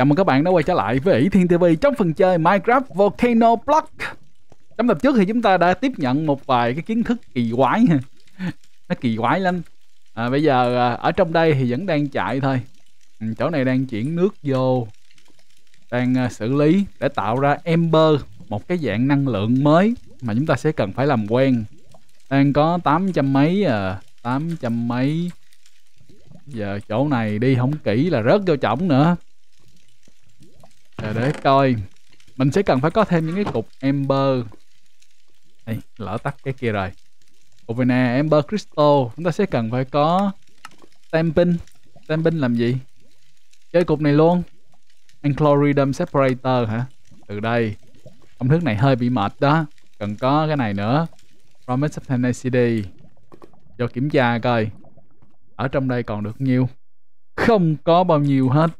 Chào mừng các bạn đã quay trở lại với ỷ Thiên TV trong phần chơi Minecraft Volcano Block. Trong tập trước thì chúng ta đã tiếp nhận một vài cái kiến thức kỳ quái. Nó kỳ quái lắm. À, Bây giờ à, ở trong đây thì vẫn đang chạy thôi. Ừ, Chỗ này đang chuyển nước vô. Đang à, xử lý để tạo ra Ember Một cái dạng năng lượng mới mà chúng ta sẽ cần phải làm quen. Đang có 800 mấy à 800 mấy. Giờ chỗ này đi không kỹ là rớt vô trọng nữa để coi. Mình sẽ cần phải có thêm những cái cục ember đây lỡ tắt cái kia rồi. Cục này nè ember crystal. Chúng ta sẽ cần phải có stamping stamping làm gì? Chơi cục này luôn. Encloridum separator hả? Từ đây. Công thức này hơi bị mệt đó. Cần có cái này nữa. Promise of tenacity. Cho kiểm tra coi. Ở trong đây còn được nhiêu? Không có bao nhiêu hết.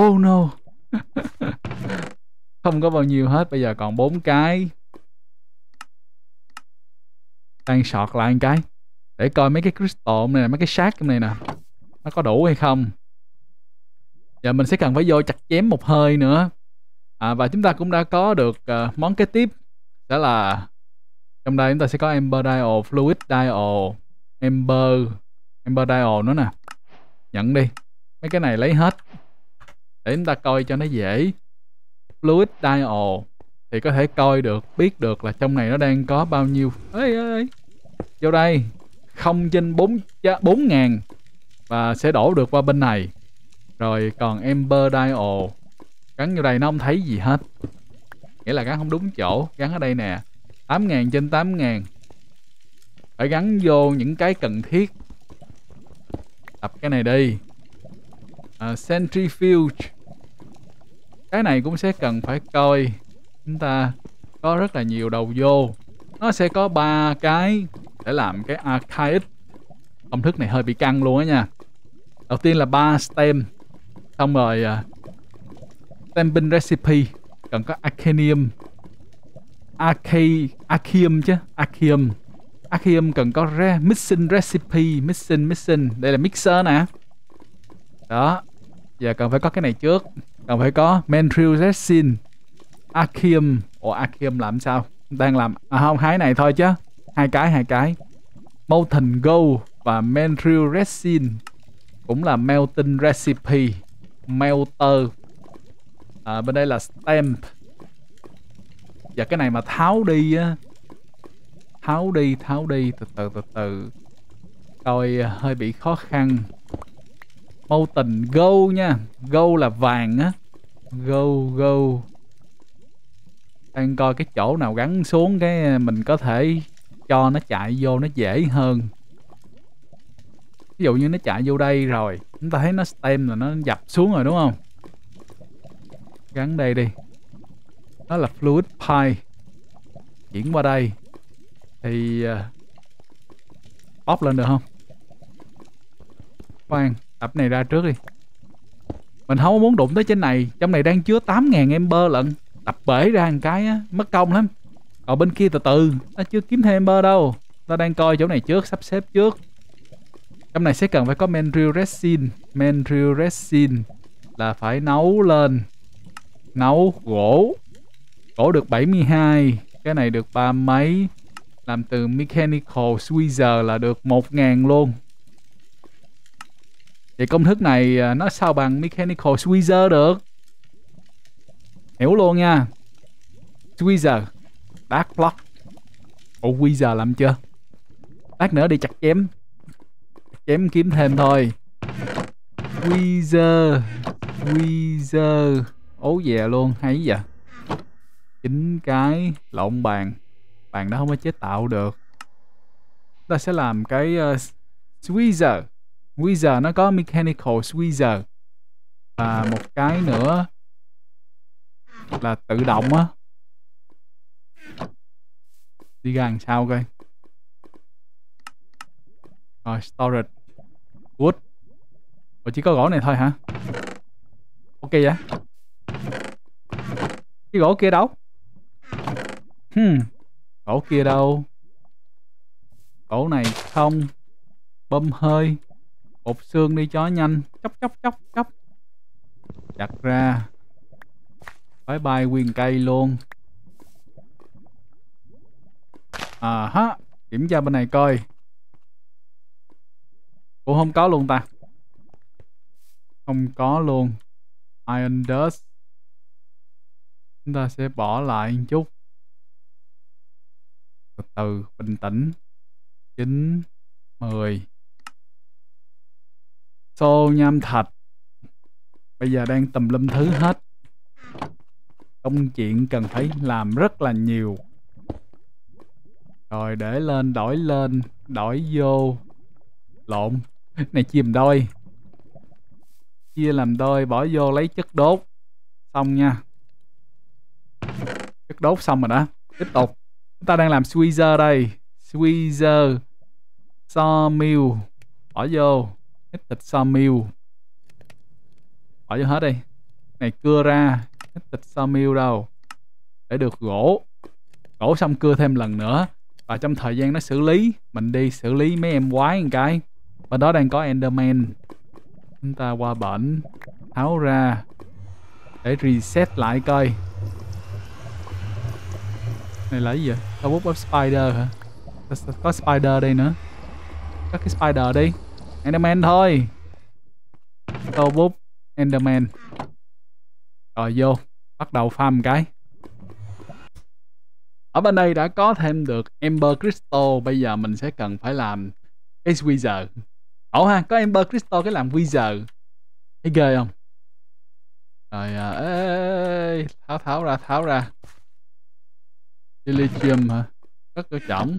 Oh no. không có bao nhiêu hết bây giờ còn bốn cái. Đang sọt lại một cái. Để coi mấy cái crystal này mấy cái sát này nè. Nó có đủ hay không? Giờ mình sẽ cần phải vô chặt chém một hơi nữa. À, và chúng ta cũng đã có được uh, món kế tiếp. Đó là trong đây chúng ta sẽ có ember dial fluid dial ember ember dial nữa nè. Nhận đi. Mấy cái này lấy hết để chúng ta coi cho nó dễ. Fluid dial thì có thể coi được, biết được là trong này nó đang có bao nhiêu. Ê ê vô đây, không trên bốn bốn ngàn và sẽ đổ được qua bên này. Rồi còn ember dial gắn vô đây nó không thấy gì hết. Nghĩa là gắn không đúng chỗ, gắn ở đây nè. 8 ngàn trên 8 ngàn. Phải gắn vô những cái cần thiết. Tập cái này đi uh, centrifuge. Cái này cũng sẽ cần phải coi. Chúng ta có rất là nhiều đầu vô. Nó sẽ có ba cái để làm cái archaic công thức này hơi bị căng luôn á nha. Đầu tiên là ba stem. Xong rồi ờ, uh, stamping recipe. Cần có arcanium arcade archium chứ Archeum. Archeum cần có re, mixing recipe mixing mixing đây là mixer nè. Đó giờ cần phải có cái này trước. Cần phải có mentril resin archium ủa archium làm sao? Đang làm à không hai này thôi chứ. Hai cái hai cái. Molten gold và mentril resin cũng là melting recipe melter. À, bên đây là stamp. Và cái này mà tháo đi á. Tháo đi tháo đi từ từ từ từ. Coi à, hơi bị khó khăn. Molten Gold nha. Gold là vàng á. Gold Gold. Đang coi cái chỗ nào gắn xuống cái mình có thể cho nó chạy vô nó dễ hơn. Ví dụ như nó chạy vô đây rồi Chúng ta thấy nó stem là nó dập xuống rồi đúng không? Gắn đây đi. Đó là Fluid Pipe Chuyển qua đây. Thì uh, Bóp lên được không? Khoan. Tập này ra trước đi. Mình không muốn đụng tới trên này. Trong này đang chứa 8.000 ember lận. Đập bể ra một cái á, Mất công lắm. Còn bên kia từ từ, Nó chưa kiếm thêm ember đâu. Ta đang coi chỗ này trước, Sắp xếp trước. Trong này sẽ cần phải có Menril Resin Menril Resin Là phải nấu lên. Nấu gỗ. Gỗ được 72 Cái này được ba mấy. Làm từ Mechanical Squeezer là được 1.000 luôn thì công thức này à, nó sao bằng Mechanical Squeezer được? Hiểu luôn nha. Squeezer Dark Block. Ủa Squeezer làm chưa? Lát nữa đi chặt chém. Chém kiếm thêm thôi. Squeezer Squeezer Ố dè luôn hay vậy? Chính cái lộn bàn. Bàn đó không có chế tạo được. Ta sẽ làm cái uh, squeezer. Squeezer nó có mechanical squeezer và một cái nữa là tự động á. Đi ra sao coi? Rồi, storage. Wood Ủa, chỉ có gỗ này thôi hả? Ok vậy. Cái gỗ kia đâu? Hmm. gỗ kia đâu? Gỗ này không, bơm hơi cột xương đi cho nhanh. Chóc chóc chóc chóc chặt ra. Bye bye nguyên cây luôn. À ha, kiểm tra bên này coi. Ủa, không có luôn ta. Không có luôn. Iron dust. Chúng ta sẽ bỏ lại một chút. Từ từ, bình tĩnh. Chín, mười xô nham thạch. Bây giờ đang tùm lum thứ hết. Công chuyện cần phải làm rất là nhiều. Rồi để lên, đổi lên, đổi vô. Lộn, này chìm đôi. Chia làm đôi, bỏ vô lấy chất đốt. Xong nha. Chất đốt xong rồi đó. Tiếp tục. Chúng ta đang làm squeezer đây. Squeezer sawmill bỏ vô hết thịt sawmill bỏ cho hết đi. Này cưa ra. Hết thịt sawmill đâu. Để được gỗ. Gỗ xong cưa thêm lần nữa. Và trong thời gian nó xử lý, mình đi xử lý mấy em quái một cái. Bên đó đang có enderman. Chúng ta qua bển, tháo ra. Để reset lại coi. Này là gì vậy? Tao bút spider hả? Có spider đây nữa. Các cái spider đi enderman thôi. Tô bút enderman. Rồi vô bắt đầu farm cái. Ở bên đây đã có thêm được Ember Crystal bây giờ mình sẽ cần phải làm cái Wizard. Ổ ha có Ember Crystal cái làm Wizard. Thấy ghê không? Rồi à, ê, tháo tháo ra tháo ra. Elysium hả? Rất cơ chậm.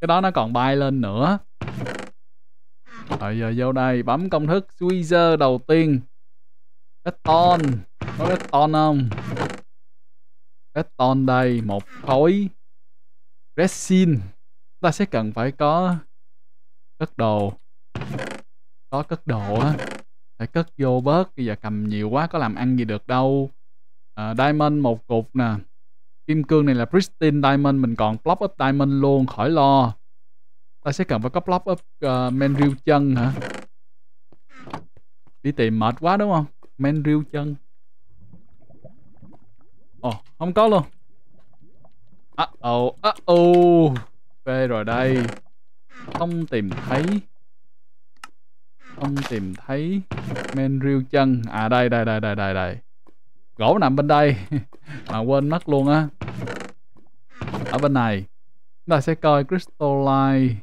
Cái đó nó còn bay lên nữa rồi giờ vô đây bấm công thức Squeezer đầu tiên. Beton có beton không? Beton đây một khối. Resin. Ta sẽ cần phải có cất đồ. Có cất đồ á. Phải cất vô bớt bây giờ cầm nhiều quá có làm ăn gì được đâu. À, diamond một cục nè. Kim cương này là pristine diamond mình còn block up diamond luôn khỏi lo ta sẽ cần phải có block up uh, men riêu chân hả? Đi tìm mệt quá đúng không? Men riêu chân. Ồ oh, không có luôn. Á ồ á ồ về rồi đây. Không tìm thấy. Không tìm thấy men riêu chân. À đây đây đây đây đây đây. Gỗ nằm bên đây. Mà quên mất luôn á. Ở bên này. Chúng ta sẽ coi crystalline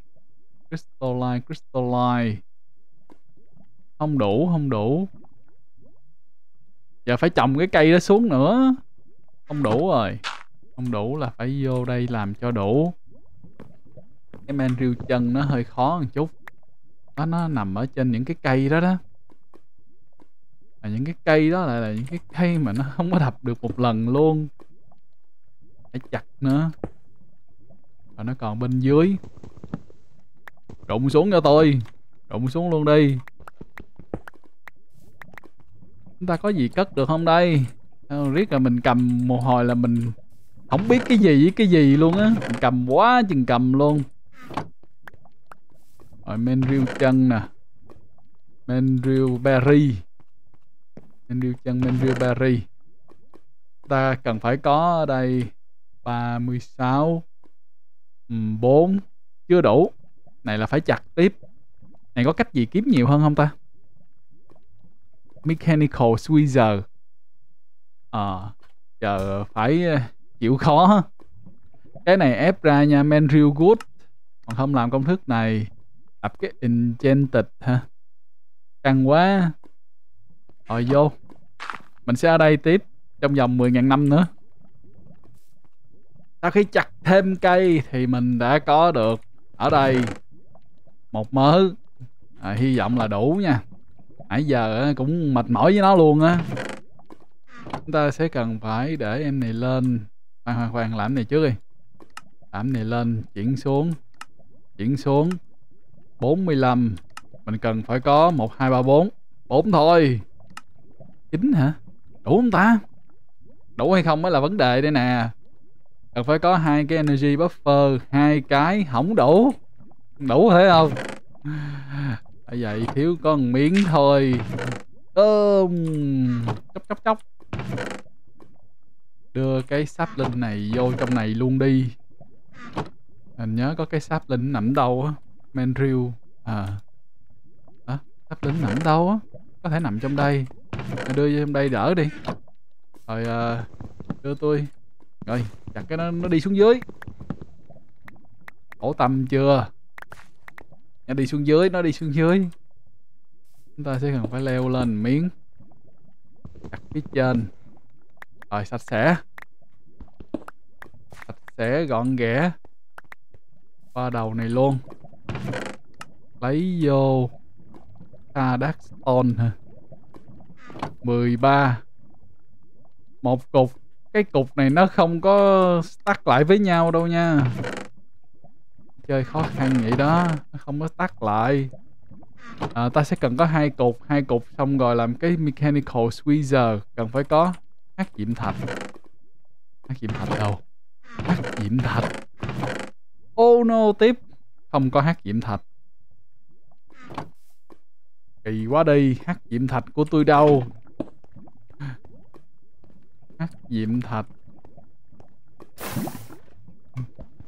crystalline crystalline không đủ không đủ. Giờ phải trồng cái cây đó xuống nữa. Không đủ rồi. Không đủ là phải vô đây làm cho đủ. Cái men riêu chân nó hơi khó một chút. Nó nó nằm ở trên những cái cây đó đó. Và những cái cây đó lại là những cái cây mà nó không có đập được một lần luôn. Phải chặt nữa. Và nó còn bên dưới rụng xuống cho tôi. Rụng xuống luôn đi. Chúng ta có gì cất được không đây? Riết là mình cầm một hồi là mình không biết cái gì với cái gì luôn á. Mình cầm quá chừng cầm luôn. Rồi men riêu chân nè. Men riêu berry. Men riêu chân, men riêu berry. Ta cần phải có ở đây 36 4 chưa đủ này là phải chặt tiếp. Này có cách gì kiếm nhiều hơn không ta? Mechanical squeezer. Ờ à, giờ phải ờ, chịu khó cái này ép ra nha men real good. Còn không làm công thức này tập cái enchanted ha. Căng quá. Rồi vô. Mình sẽ ở đây tiếp trong vòng 10.000 năm nữa. Sau khi chặt thêm cây thì mình đã có được ở đây một mớ. À, hy vọng là đủ nha. Nãy giờ cũng mệt mỏi với nó luôn á. Chúng ta sẽ cần phải để em này lên. Khoan khoan khoan làm này trước đi. Làm này lên chuyển xuống. Chuyển xuống. 45 mình cần phải có 1 2 3 4 4 thôi. 9 hả? Đủ không ta? Đủ hay không mới là vấn đề đây nè. Cần phải có hai cái energy buffer hai cái không đủ đủ thế không? Vậy thiếu có một miếng thôi. Ôm chốc chốc đưa cái sáp linh này vô trong này luôn đi. Mình nhớ có cái sáp linh nằm đâu á Menrill à. À, sáp linh nằm đâu á? Có thể nằm trong đây. Đưa vô trong đây đỡ đi. Rồi à, đưa tôi. Rồi chặt cái nó nó đi xuống dưới. Khổ tâm chưa? Nó đi xuống dưới, nó đi xuống dưới. Chúng ta sẽ cần phải leo lên miếng. Đặt phía trên. Rồi, sạch sẽ. Sạch sẽ, gọn ghẽ. Qua đầu này luôn. Lấy vô. Ta đắt stone hả? 13 một cục. Cái cục này nó không có tắt lại với nhau đâu nha chơi khó khăn vậy đó nó không có tắt lại. À, ta sẽ cần có hai cục hai cục xong rồi làm cái mechanical squeezer cần phải có hát diễm thạch. Hát diễm thạch đâu? Hát diễm thạch. Oh no tiếp. Không có hát diễm thạch. Kỳ quá đi hát diễm thạch của tôi đâu? Hát diễm thạch.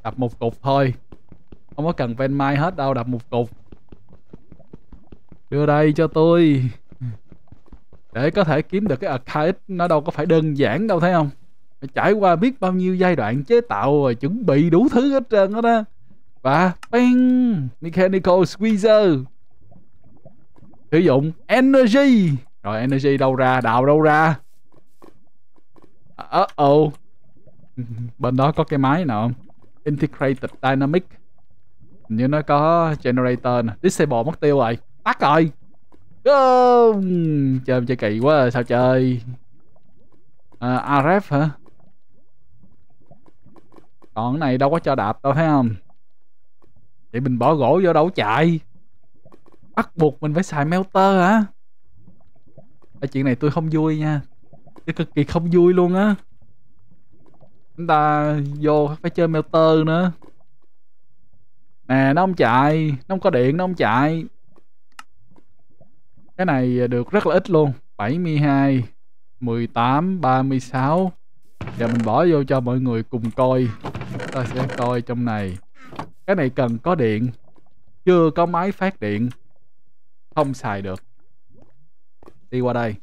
Đập một cục thôi không có cần ven mai hết đâu, đập một cục. Đưa đây cho tôi. Để có thể kiếm được cái arcade nó đâu có phải đơn giản đâu, thấy không? Phải trải qua biết bao nhiêu giai đoạn chế tạo rồi chuẩn bị đủ thứ hết trơn đó. Á và bang, mechanical squeezer. Sử dụng energy. Rồi energy đâu ra? Đào đâu ra? Uh oh bên đó có cái máy nào không? Integrated dynamic như nó có generator nè. Disable mất tiêu rồi. Tắt rồi. Oh, chơi chơi kỳ quá à, sao chơi? À, RF hả? Còn cái này đâu có cho đạp đâu thấy không? Vậy mình bỏ gỗ vô đâu chạy. Bắt buộc mình phải xài melter hả? Cái chuyện này tôi không vui nha. Tôi cực kỳ không vui luôn á. Chúng ta vô phải chơi melter nữa nè, nó không chạy. Nó không có điện, nó không chạy. Cái này được rất là ít luôn. 72 18 36 Giờ mình bỏ vô cho mọi người cùng coi. Ta sẽ coi trong này. Cái này cần có điện. Chưa có máy phát điện. Không xài được. Đi qua đây.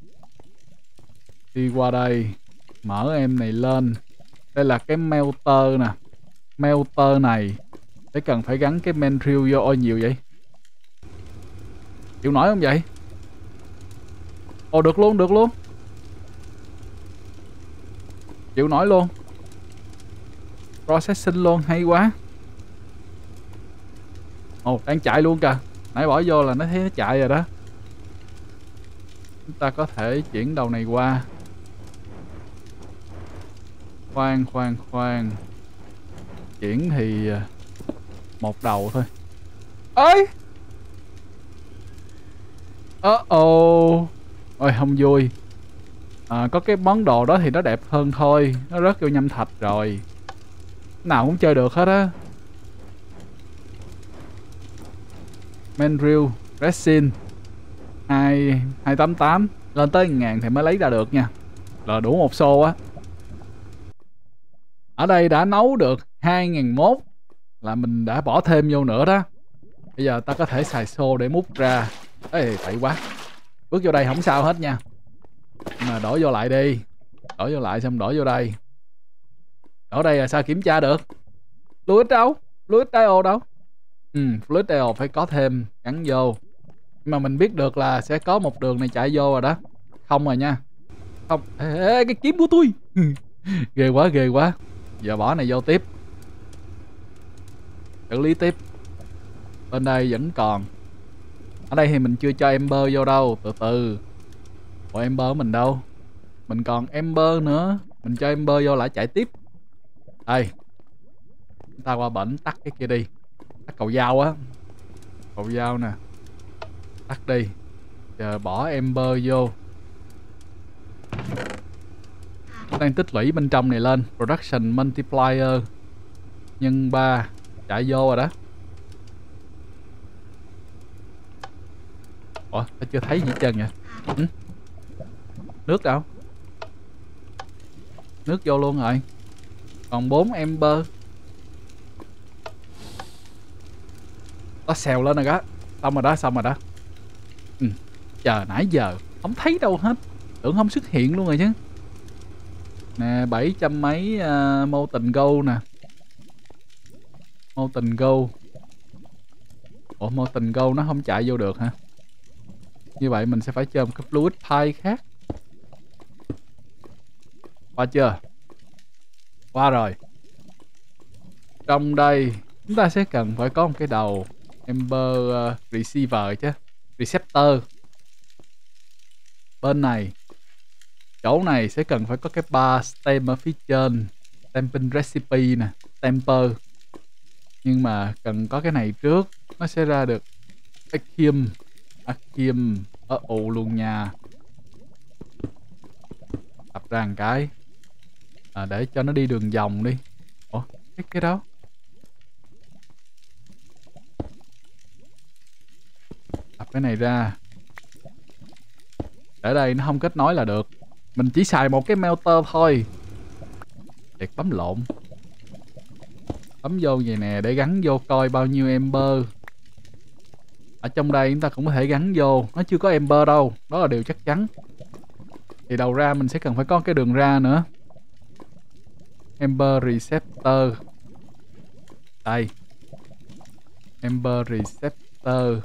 Đi qua đây. Mở em này lên. Đây là cái melter nè. Melter này phải cần phải gắn cái men drill vô Ôi nhiều vậy? Chịu nổi không vậy? Ồ, được luôn được luôn. Chịu nổi luôn. Processing luôn, hay quá. Ồ, đang chạy luôn kìa. Nãy bỏ vô là nó thấy nó chạy rồi đó. Chúng ta có thể chuyển đầu này qua. Khoan khoan khoan. Chuyển thì à, một đầu thôi. Ơi ơ ồ ôi không vui. À, có cái món đồ đó thì nó đẹp hơn thôi. Nó rớt vô nhâm thạch rồi. Nào cũng chơi được hết á. Menrill Resin 2 288 lên tới ngàn thì mới lấy ra được nha. Là đủ một xô á. Ở đây đã nấu được 2001 là mình đã bỏ thêm vô nữa đó. Bây giờ ta có thể xài xô để múc ra. Ê tẩy quá. Bước vô đây không sao hết nha. Mà đổ vô lại đi. Đổ vô lại xong đổ vô đây. Đổ đây là sao kiểm tra được? Fluid đâu? Fluid diode đâu? Ừ fluid diode phải có thêm gắn vô. Nhưng mà mình biết được là sẽ có một đường này chạy vô rồi đó. Không rồi nha. Không. Ê, ê, cái kiếm của tôi. Ghê quá ghê quá. Giờ bỏ này vô tiếp xử lý tiếp. Bên đây vẫn còn. Ở đây thì mình chưa cho Ember vô đâu, từ từ. Ủa Ember mình đâu? Mình còn Ember nữa. Mình cho Ember vô lại chạy tiếp. Đây. Chúng ta qua bển tắt cái kia đi. Tắt cầu dao á. Cầu dao nè. Tắt đi. Giờ bỏ Ember vô. Đang tích lũy bên trong này lên. Production multiplier. Nhân 3 chạy vô rồi đó Ủa, ta chưa thấy gì hết trơn vậy? Ừ? Nước đâu? nước vô luôn rồi còn 4 ember nó xèo lên rồi đó xong rồi đó xong rồi đó ừ. chờ nãy giờ không thấy đâu hết tưởng không xuất hiện luôn rồi chứ nè bảy trăm mấy uh, mô tình gâu nè Mountain Go. Ủa Mountain Go nó không chạy vô được hả? Như vậy mình sẽ phải chơi một cái fluid pie khác. Qua chưa? Qua rồi. Trong đây chúng ta sẽ cần phải có một cái đầu Ember uh, receiver chứ. Receptor. Bên này chỗ này sẽ cần phải có cái bar stem ở phía trên. Stamping recipe nè Stamper nhưng mà cần có cái này trước nó sẽ ra được Akim Akim ở ù luôn nha. Tập ra một cái. À, để cho nó đi đường vòng đi. Ủa cái cái đó? Tập cái này ra. Ở đây nó không kết nối là được. Mình chỉ xài một cái melter thôi. Thiệt bấm lộn. Bấm vô vậy nè để gắn vô coi bao nhiêu ember Ở trong đây chúng ta cũng có thể gắn vô. Nó chưa có ember đâu Đó là điều chắc chắn. Thì đầu ra mình sẽ cần phải có cái đường ra nữa. Ember Receptor. Đây. Ember Receptor.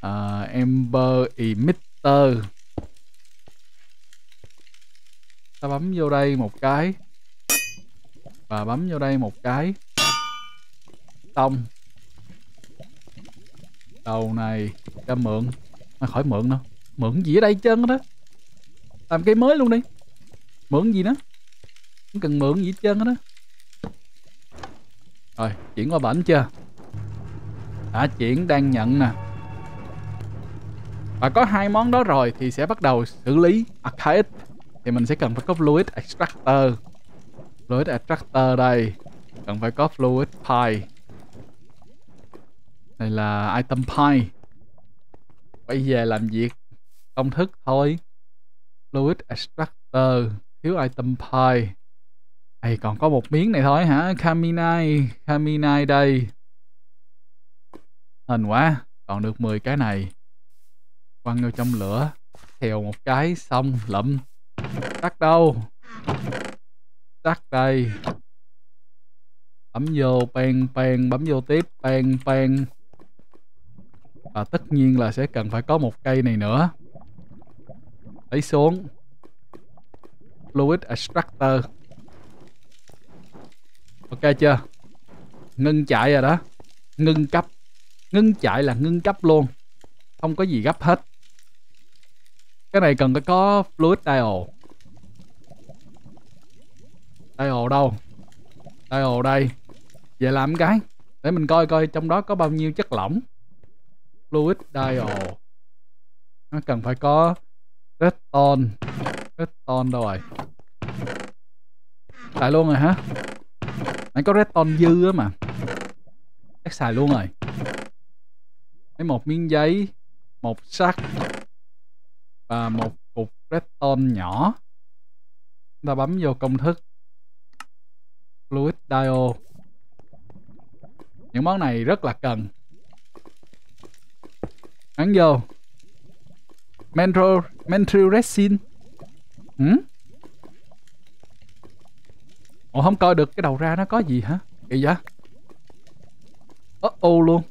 À, uh, Ember Emitter. Ta bấm vô đây một cái. Và bấm vô đây một cái xong đầu này, cho mượn. Mà khỏi mượn đâu. Mượn gì ở đây chân đó. Làm cây mới luôn đi. Mượn gì nữa? Không cần mượn gì hết trơn đó. Rồi, chuyển qua bển chưa? Đã chuyển đang nhận nè. Và có hai món đó rồi thì sẽ bắt đầu xử lý archaic. Thì mình sẽ cần phải có fluid extractor. Fluid extractor đây. Cần phải có fluid pipe đây là item pie. Quay về làm việc. Công thức thôi. Fluid extractor. Thiếu item pie. Đây còn có một miếng này thôi hả? Kaminai Kaminai đây. Hên quá. Còn được 10 cái này. Quăng vô trong lửa. Thèo một cái, xong, lụm. Tắt đâu? Tắt đây. Bấm vô pen pen Bấm vô tiếp. Pen pen và tất nhiên là sẽ cần phải có một cây này nữa. Lấy xuống. Fluid Extractor. Ok chưa? Ngưng chạy rồi đó. Ngưng cấp. Ngưng chạy là ngưng cấp luôn. Không có gì gấp hết. Cái này cần phải có fluid dial dial đâu? Dial đây. Về làm cái. Để mình coi coi trong đó có bao nhiêu chất lỏng fluid dial nó cần phải có redstone redstone đâu rồi? Xài luôn rồi hả? Nãy có redstone dư á mà. Chắc xài luôn rồi. Lấy một miếng giấy, một sắt và một cục redstone nhỏ. Chúng ta bấm vô công thức fluid Dial. những món này rất là cần ăn vô. Mentro mentro resin ừ? Ủa không coi được cái đầu ra nó có gì hả? Kỳ vậy? Ớ ô luôn.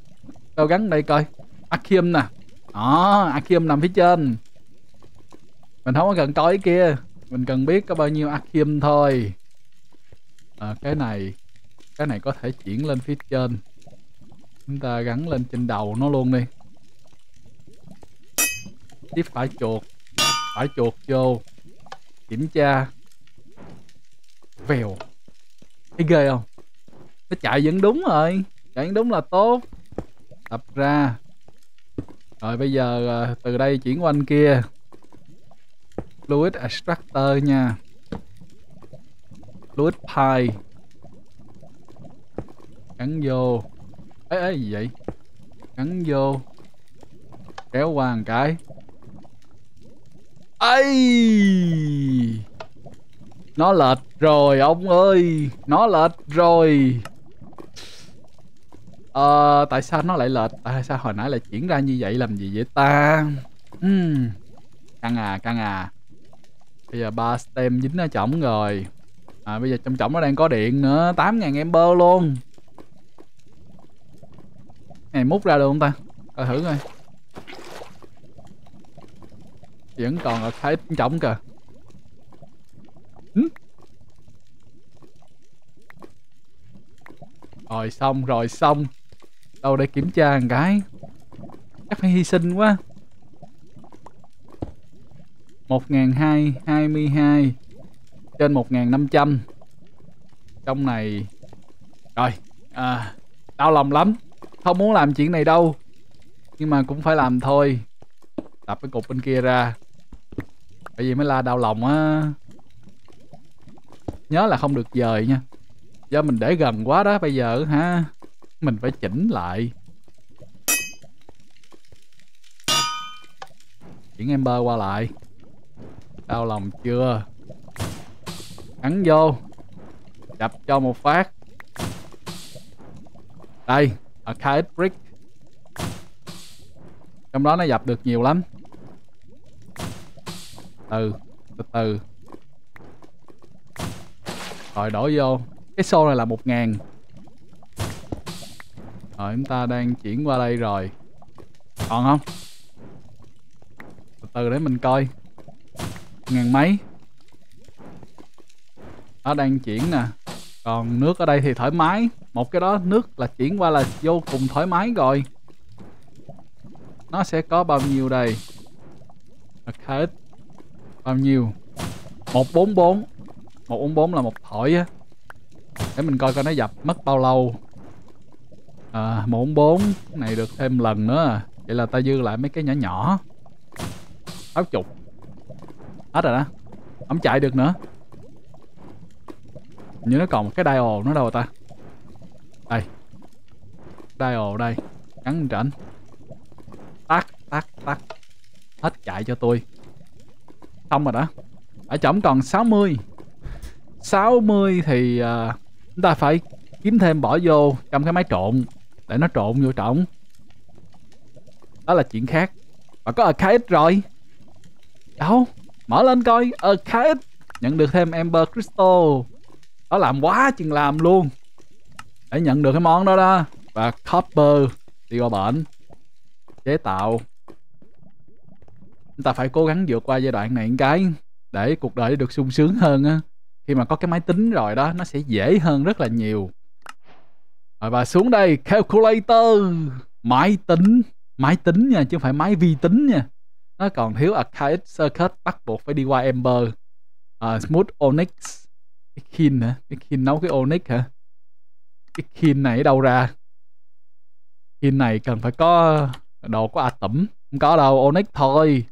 Tao gắn đây coi. Akim nè. Đó Akim nằm phía trên. Mình không có cần coi cái kia. Mình cần biết có bao nhiêu Akim thôi. À, cái này cái này có thể chuyển lên phía trên. Chúng ta gắn lên trên đầu nó luôn đi tiếp phải chuột phải chuột vô. Kiểm tra. Vèo. Thấy ghê không? Nó chạy vẫn đúng rồi. Chạy vẫn đúng là tốt. Tập ra. Rồi bây giờ ờ, từ đây chuyển qua anh kia. Fluid extractor nha. Fluid pipe gắn vô. Ấy ấy gì vậy? Gắn vô. Kéo qua một cái ấy nó lệch rồi, ông ơi. Nó lệch rồi. Ờ tại sao nó lại lệch? Tại sao hồi nãy lại chuyển ra như vậy? Làm gì vậy ta? Uhm. căng à căng à. Bây giờ ba stem dính ở chổng rồi. À bây giờ trong chổng nó đang có điện nữa. Tám ngàn ember luôn. Này múc ra được không ta? Coi thử coi vẫn còn ở thái trọng kìa. Ừ? rồi xong rồi xong. Đâu để kiểm tra một cái. Chắc phải hy sinh quá. Một ngàn hai hai mươi hai trên một ngàn năm trăm. Trong này. Rồi à, đau lòng lắm. Không muốn làm chuyện này đâu. Nhưng mà cũng phải làm thôi. Đập cái cục bên kia ra bởi vì mới la đau lòng á. Nhớ là không được dời nha. Do mình để gần quá đó, bây giờ ha mình phải chỉnh lại. Chuyển em bơ qua lại. Đau lòng chưa? Cắn vô. Đập cho một phát. Đây arcade brick. Trong đó nó dập được nhiều lắm từ từ từ. Rồi đổ vô. Cái xô này là một ngàn. Rồi, chúng ta đang chuyển qua đây rồi. Còn không? Từ từ để mình coi. Ngàn mấy? Nó đang chuyển nè. Còn nước ở đây thì thoải mái. Một cái đó, nước là chuyển qua là vô cùng thoải mái rồi. Nó sẽ có bao nhiêu đây? Hết bao nhiêu? 144 144 là một thỏi á. Để mình coi coi nó dập mất bao lâu. À 144 này được thêm lần nữa à. vậy là ta dư lại mấy cái nhỏ nhỏ. Sáu chục. Hết rồi đó. Không chạy được nữa. Như nó còn một cái dial nó đâu ta. Đây. Dial đây. Cắn trảnh tắt tắt tắt. Hết chạy cho tôi xong rồi đó. Ở trỏng còn 60 60 thì uh, chúng ta phải kiếm thêm bỏ vô trong cái máy trộn để nó trộn vô trỏng đó là chuyện khác. Và có arcade rồi. Đâu? Mở lên coi arcade nhận được thêm ember crystal. Đó làm quá chừng làm luôn. Để nhận được cái món đó đó. Và copper đi qua bển chế tạo chúng ta phải cố gắng vượt qua giai đoạn này một cái để cuộc đời được sung sướng hơn á. Khi mà có cái máy tính rồi đó nó sẽ dễ hơn rất là nhiều. Rồi và xuống đây calculator. Máy tính máy tính nha chứ không phải máy vi tính nha. Nó còn thiếu archaic circuit bắt buộc phải đi qua ember uh, à, smooth onyx. Cái kin hả? Cái kin nấu cái onyx hả? Cái kin này ở đâu ra? Kin này cần phải có đồ có atom. Không có đâu onyx thôi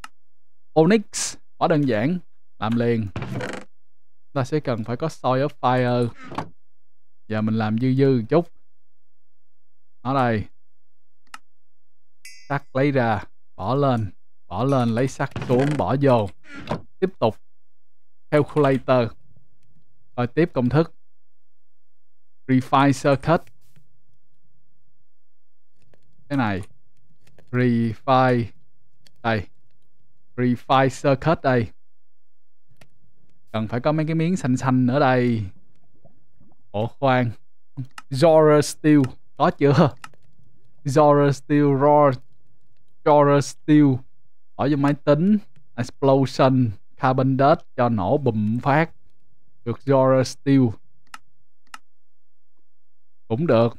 onyx, quá đơn giản. Làm liền. Ta sẽ cần phải có soil of fire. Giờ mình làm dư dư một chút. Ở đây. Sắt lấy ra, bỏ lên. Bỏ lên, lấy sắt xuống, bỏ vô. Tiếp tục. Calculator. Rồi tiếp công thức. Refine circuit. Cái này. Refine. Đây refine circuit đây. Cần phải có mấy cái miếng xanh xanh nữa đây. Ủa? Khoan. Zora Steel có chưa? Zora Steel Raw Zora Steel bỏ vô máy tính. Explosion, Carbon Dust cho nổ bùm phát. Được Zora Steel cũng được.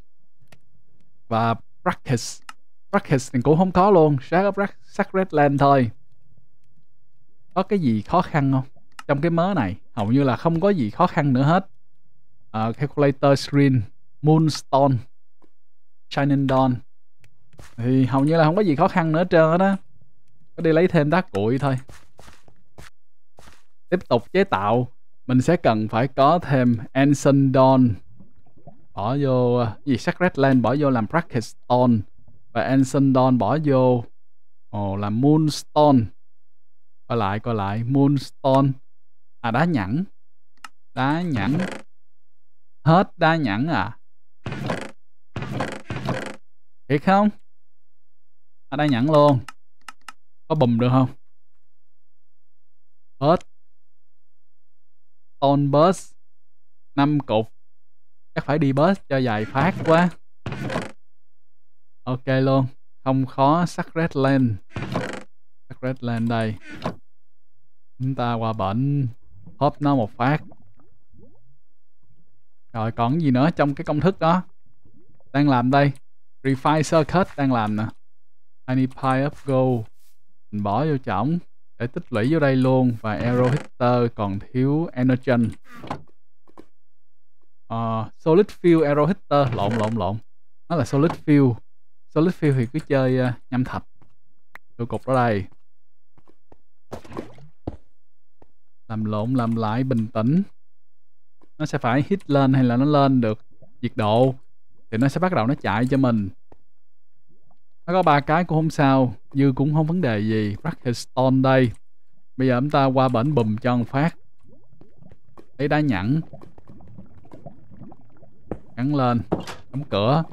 Và practice practice thì cũng không có luôn. Sacred Land thôi có cái gì khó khăn không? Trong cái mớ này hầu như là không có gì khó khăn nữa hết. Uh, calculator screen moonstone shining dawn. Thì hầu như là không có gì khó khăn nữa trơn đó. Có đi lấy thêm đá cuội thôi. Tiếp tục chế tạo mình sẽ cần phải có thêm Anson dawn. Bỏ vô à, gì sacred land bỏ vô làm bracket stone. Và Anson dawn bỏ vô. Oh, làm moonstone coi lại coi lại. Moonstone. À đá nhẵn. Đá nhẵn. Hết đá nhẵn à? Thiệt không? À, đá nhẵn luôn. Có bùm được không? Hết stone bus. Năm cục. Chắc phải đi bus cho dài phát quá. Ok luôn. Không khó. Sắc red land. Sắc red land đây chúng ta qua bệnh hốp nó một phát. Rồi còn gì nữa trong cái công thức đó? Đang làm đây. Refine circuit đang làm nè. Tiny pie up go mình bỏ vô trỏng để tích lũy vô đây luôn và arrow hitter còn thiếu energen. Uh, solid fuel arrow hitter. Lộn lộn lộn. Nó là solid fuel. Solid fuel thì cứ chơi uh, nhâm thạch. Vô cục đó đây. Làm lộn, làm lại, bình tĩnh. Nó sẽ phải hit lên hay là nó lên được nhiệt độ thì nó sẽ bắt đầu nó chạy cho mình. Nó có ba cái cũng không sao, như cũng không vấn đề gì. Bracket stone đây. Bây giờ chúng ta qua bển bùm cho một phát. Lấy đá nhẵn. Gắn lên, đóng cửa.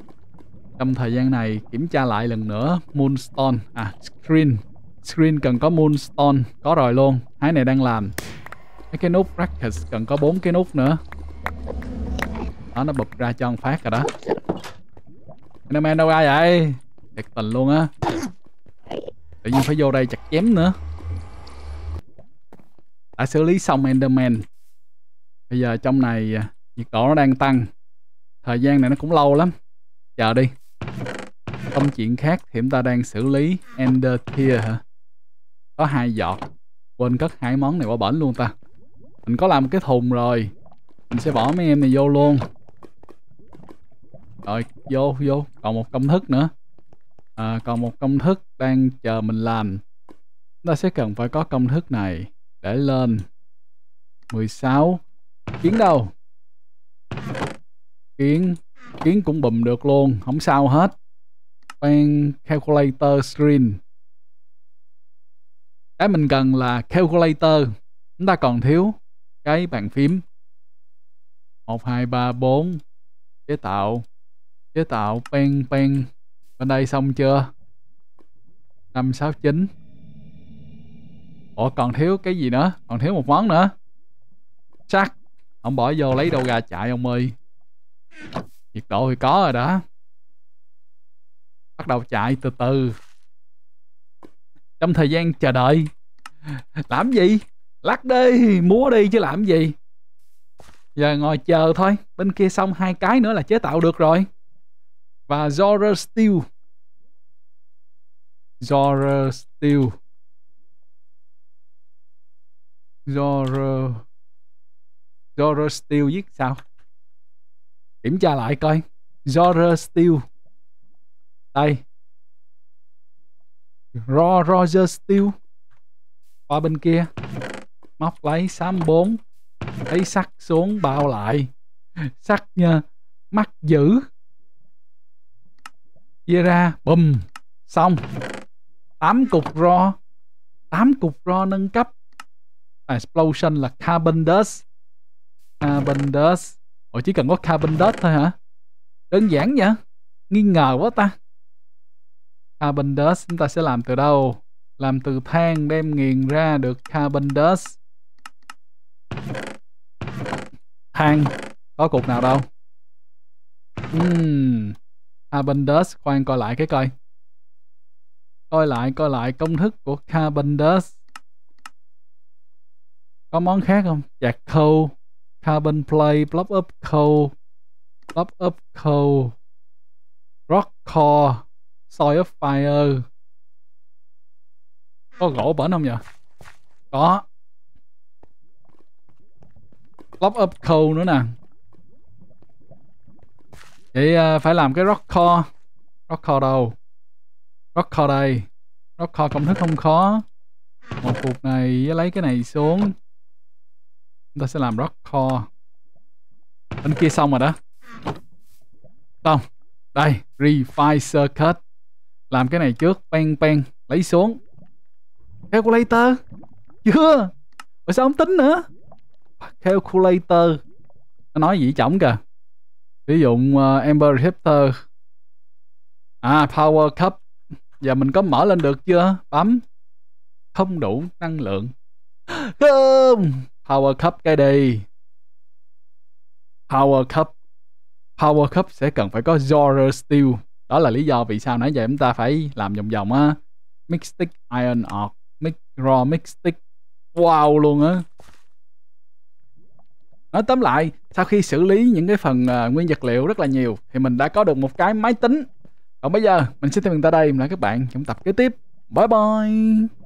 Trong thời gian này kiểm tra lại lần nữa, moonstone. À screen. Screen cần có moonstone. Có rồi luôn. Cái này đang làm mấy cái nút practice, cần có bốn cái nút nữa. Đó, nó bụp ra cho ông phát rồi đó. Enderman đâu ra vậy? Thiệt tình luôn á. Tự nhiên phải vô đây chặt chém nữa. Đã xử lý xong Enderman. Bây giờ trong này à, nhiệt độ nó đang tăng. Thời gian này nó cũng lâu lắm. Chờ đi. Công chuyện khác thì chúng ta đang xử lý Ender Tear hả? Có hai giọt. Quên cất hai món này qua bển luôn ta mình có làm một cái thùng rồi. Mình sẽ bỏ mấy em này vô luôn. Rồi vô vô. Còn một công thức nữa. À, còn một công thức đang chờ mình làm. Chúng ta sẽ cần phải có công thức này để lên. 16 kiến đâu? Kiến kiến cũng bùm được luôn. Không sao hết. Ban calculator screen. Cái mình cần là calculator. Chúng ta còn thiếu cái bàn phím. 1 2 3 4 chế tạo. Chế tạo pen pen bên đây xong chưa? 5 6 9 Ủa, còn thiếu cái gì nữa? Còn thiếu một món nữa. Chắc ông bỏ vô lấy đâu ra chạy ông ơi. Nhiệt độ thì có rồi đó. Bắt đầu chạy từ từ. Trong thời gian chờ đợi. Làm gì? Lắc đi, múa đi chứ làm gì? Giờ ngồi chờ thôi, bên kia xong hai cái nữa là chế tạo được rồi. Và Zora Steel. Zora Steel. Zora Zora Steel viết sao? Kiểm tra lại coi. Zora Steel. Đây. Ro, Roger Steel. Qua bên kia móc lấy xám bốn, lấy sắt xuống bao lại. Sắt nha mắt dữ chia ra, bùm, xong. Tám cục ro, tám cục ro nâng cấp. Explosion là carbon dust. Carbon dust. Ủa, chỉ cần có carbon dust thôi hả? Đơn giản vậy. Nghi ngờ quá ta. Carbon dust, chúng ta sẽ làm từ đâu? Làm từ than đem nghiền ra được carbon dust. Than có cục nào đâu. Uhm. carbon dust khoan coi lại cái coi. Coi lại coi lại công thức của carbon dust có món khác không? Dạ, Chạc khâu carbon plate block up coal. Block up coal. Rock core. Soil of fire. Có gỗ bển không nhỉ có lock up coal nữa nè. Vậy uh, phải làm cái rock core. Rock core đâu? Rock core đây. Rock core công thức không khó. Một cục này với lấy cái này xuống. Chúng ta sẽ làm rock core. Bên kia xong rồi đó. Xong. Đây refine circuit. Làm cái này trước pen pen lấy xuống. Calculator chưa. Rồi sao không tính nữa? Calculator. Nó nói gì chổng kìa? Sử dụng uh, ờ, Ember Receptor à Power Cup. Giờ mình có mở lên được chưa? Bấm. Không đủ năng lượng. Không! Power Cup cái đi. Power Cup. Power Cup sẽ cần phải có Zora Steel. Đó là lý do vì sao nãy giờ chúng ta phải làm vòng vòng á. Mixtic Iron Ore Mix Raw Mystic wow luôn á nói tóm lại sau khi xử lý những cái phần uh, nguyên vật liệu rất là nhiều thì mình đã có được một cái máy tính. Còn bây giờ mình xin tạm dừng ta đây mình lại các bạn trong tập kế tiếp. Bye bye!